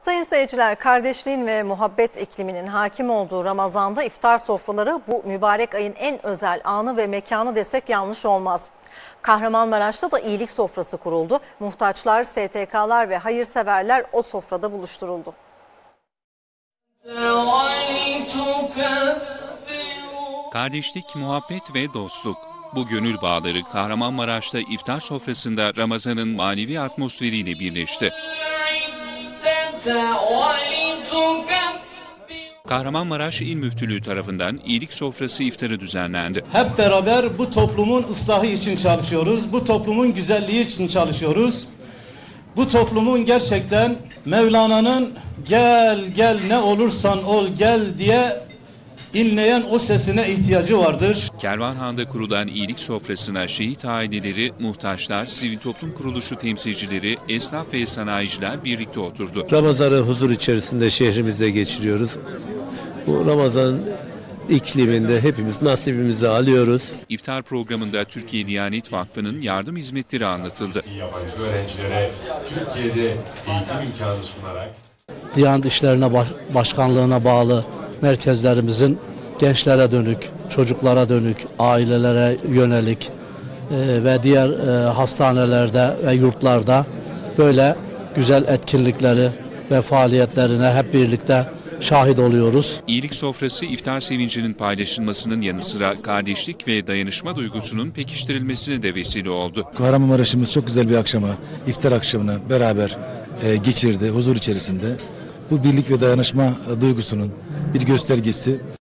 Sayın seyirciler, kardeşliğin ve muhabbet ikliminin hakim olduğu Ramazan'da iftar sofraları bu mübarek ayın en özel anı ve mekanı desek yanlış olmaz. Kahramanmaraş'ta da iyilik sofrası kuruldu. Muhtaçlar, STK'lar ve hayırseverler o sofrada buluşturuldu. Kardeşlik, muhabbet ve dostluk. Bu gönül bağları Kahramanmaraş'ta iftar sofrasında Ramazan'ın manevi atmosferiyle birleşti. Kahramanmaraş İl Müftülüğü tarafından iyilik sofrası iftarı düzenlendi. Hep beraber bu toplumun ıslahı için çalışıyoruz. Bu toplumun güzelliği için çalışıyoruz. Bu toplumun gerçekten Mevlana'nın gel gel ne olursan ol gel diye inleyen o sesine ihtiyacı vardır. Kervanhan'da kurulan iyilik sofrasına şehit aileleri, muhtaçlar, sivil toplum kuruluşu temsilcileri, esnaf ve sanayiciler birlikte oturdu. Ramazan'ı huzur içerisinde şehrimize geçiriyoruz. Bu Ramazan ikliminde hepimiz nasibimizi alıyoruz. İftar programında Türkiye Diyanet Vakfı'nın yardım hizmetleri anlatıldı. yabancı öğrencilere Türkiye'de eğitim imkanı sunarak Diyanet İşlerine Baş- Başkanlığına bağlı merkezlerimizin gençlere dönük, çocuklara dönük, ailelere yönelik e, ve diğer e, hastanelerde ve yurtlarda böyle güzel etkinlikleri ve faaliyetlerine hep birlikte şahit oluyoruz. İyilik sofrası iftar sevincinin paylaşılmasının yanı sıra kardeşlik ve dayanışma duygusunun pekiştirilmesine de vesile oldu. Kahramanmaraş'ımız çok güzel bir akşama, iftar akşamını beraber e, geçirdi huzur içerisinde. Bu birlik ve dayanışma duygusunun bir göstergesi.